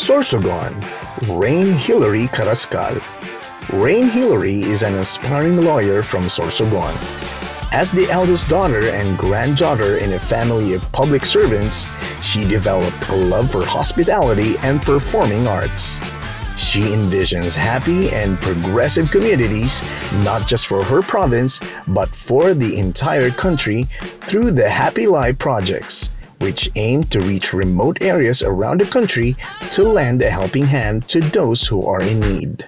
Sorsogon, Rein Hillary Carrascal. Rein Hillary is an aspiring lawyer from Sorsogon. As the eldest daughter and granddaughter in a family of public servants, she developed a love for hospitality and performing arts. She envisions happy and progressive communities, not just for her province, but for the entire country through the Happy Life projects, which aim to reach remote areas around the country to lend a helping hand to those who are in need.